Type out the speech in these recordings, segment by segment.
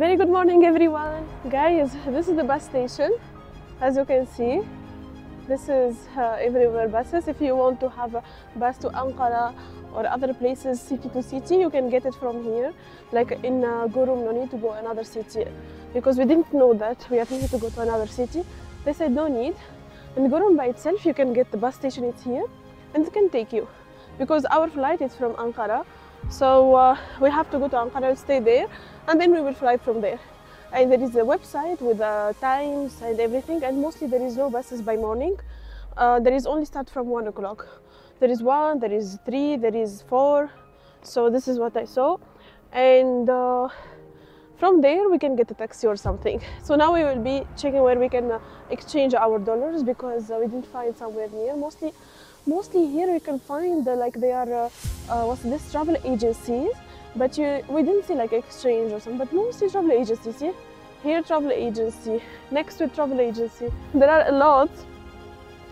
Very good morning, everyone. Guys, this is the bus station. As you can see, this is uh, everywhere buses. If you want to have a bus to Ankara or other places, city to city, you can get it from here. Like in uh, Gorum, no need to go another city because we didn't know that we thinking to go to another city. They said no need. In Gorum by itself, you can get the bus station. It's here, and it can take you because our flight is from Ankara. So uh, we have to go to Ankara, stay there, and then we will fly from there. And there is a website with uh, times and everything, and mostly there is no buses by morning. Uh, there is only start from one o'clock. There is one, there is three, there is four. So this is what I saw, and uh, from there we can get a taxi or something. So now we will be checking where we can uh, exchange our dollars because uh, we didn't find somewhere near. Mostly, mostly here we can find like they are uh, uh, what's this travel agencies but you we didn't see like exchange or something but mostly travel agencies here travel agency next to travel agency. There are a lot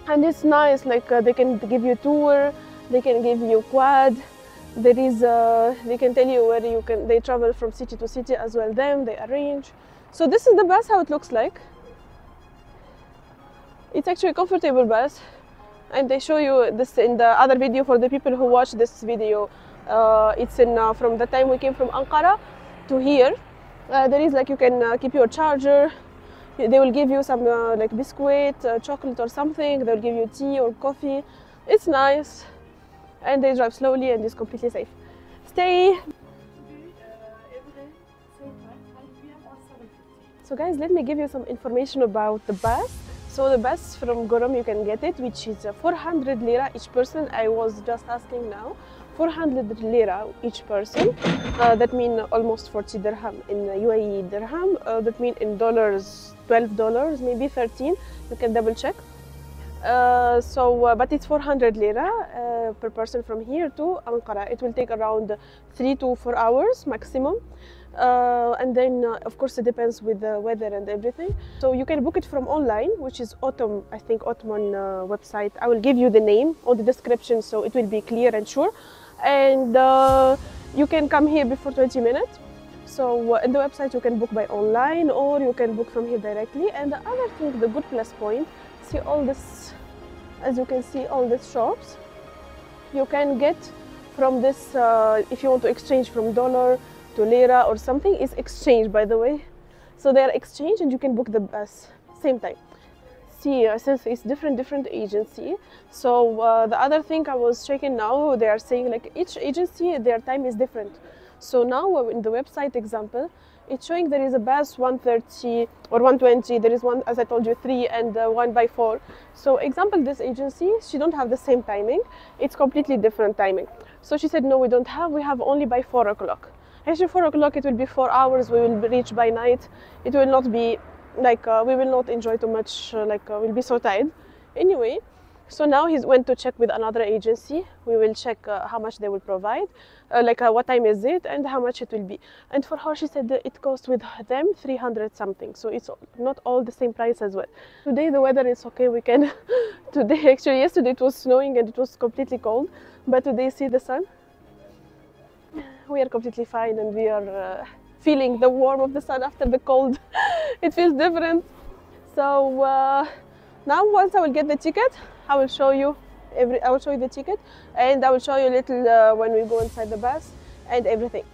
and it's nice like uh, they can give you tour they can give you quad there is uh, they can tell you where you can they travel from city to city as well them they arrange. So this is the bus how it looks like. It's actually a comfortable bus and they show you this in the other video for the people who watch this video. Uh, it's in uh, from the time we came from Ankara to here. Uh, there is like you can uh, keep your charger. They will give you some uh, like biscuit uh, chocolate or something. They'll give you tea or coffee. It's nice. And they drive slowly and it's completely safe. Stay. So guys let me give you some information about the bus so the bus from Gorom you can get it which is uh, 400 lira each person. I was just asking now 400 lira each person. Uh, that mean almost 40 dirham in UAE dirham. Uh, that mean in dollars 12 dollars maybe 13 you can double check uh, so uh, but it's 400 lira uh, per person from here to Ankara. It will take around 3 to 4 hours maximum. Uh, and then uh, of course it depends with the weather and everything. So you can book it from online which is autumn i think ottoman website. I will give you the name on the description so it will be clear and sure. And you can come here before 20 minutes. So in the website you can book by online or you can book from here directly. And the other thing the good plus point see all this as you can see all these shops you can get from this uh, if you want to exchange from dollar to lira or something is exchange by the way. So they are exchange and you can book the bus. Same time. See uh, since it's different different agency. So uh, the other thing i was checking now they are saying like each agency their time is different. So now uh, in the website example it's showing there is a bus 130 or 120 there is one as i told you three and uh, one by four. So example this agency she don't have the same timing. It's completely different timing. So she said no we don't have. We have only by four o'clock. Actually four o'clock it will be four hours. We will reach by night. It will not be like uh, we will not enjoy too much uh, like uh, we'll be so tired. Anyway so now he went to check with another agency. We will check uh, how much they will provide uh, like uh, what time is it and how much it will be. And for her she said it costs with them 300 something. So it's not all the same price as well. Today the weather is okay. We can today actually yesterday it was snowing and it was completely cold but today see the sun? We are completely fine and we are uh, feeling the warmth of the sun after the cold. it feels different. So uh, now once I will get the ticket, I will show you every. I will show you the ticket and I will show you a little uh, when we go inside the bus and everything.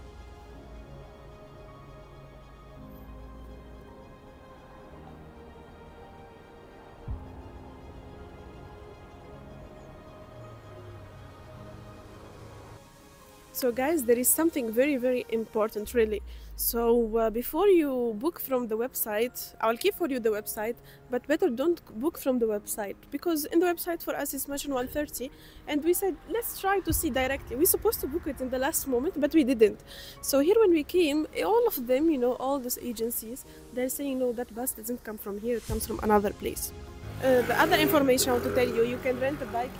So guys, there is something very very important really. So uh, before you book from the website, I'll keep for you the website, but better don't book from the website because in the website for us it's mentioned 130 and we said let's try to see directly. We're supposed to book it in the last moment, but we didn't. So here when we came, all of them, you know, all these agencies, they're saying no, that bus doesn't come from here, it comes from another place. Uh, the other information I want to tell you, you can rent a bike.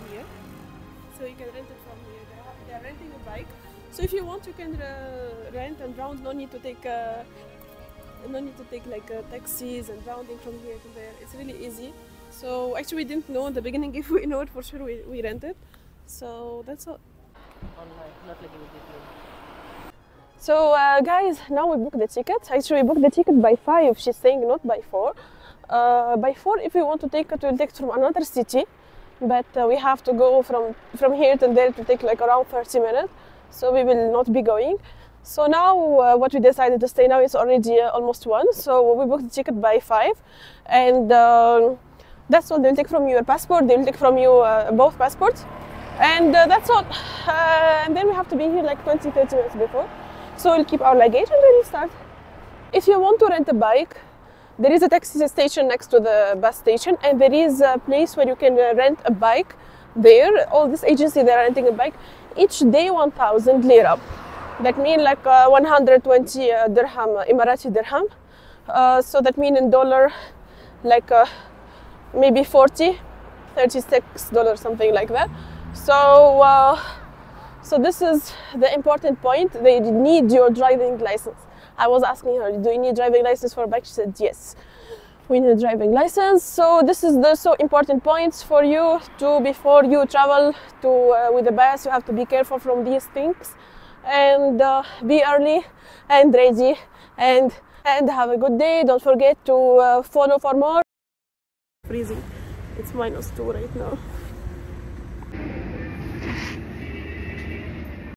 So you can rent it from here. They are, renting a bike. So if you want, you can uh, rent and round. No need to take, uh, no need to take like uh, taxis and rounding from here to there. It's really easy. So actually, we didn't know in the beginning. If we know it for sure, we, we rent it. So that's all. online, not like immediately. So uh, guys, now we book the ticket. Actually, we booked the ticket by five. She's saying not by four. Uh, by four, if we want to take it, we'll take it from another city, but uh, we have to go from from here to there to take like around 30 minutes. So we will not be going. So now uh, what we decided to stay now is already uh, almost one. So we booked the ticket by five, and um that's all. They'll take from your passport. They'll take from you uh, both passports, and uh, that's all. Uh, and then we have to be here like 20, 30 minutes before. So we'll keep our luggage and then we'll start. If you want to rent a bike, there is a taxi station next to the bus station, and there is a place where you can uh, rent a bike. There, all this agency they're renting a bike. Each day, 1,000 lira. That means like uh, 120 uh, dirham, uh, Emirati dirham. Uh, so that means in dollar, like uh, maybe 40, 36 dollars, something like that. So, so this is the important point. They need your driving license. I was asking her, do you need driving license for a bike? She said yes. We need a driving license. So this is the so important points for you to before you travel to uh, with the bus. You have to be careful from these things and uh, be early and ready and and have a good day. Don't forget to uh, follow for more. Freezing. It's minus two right now.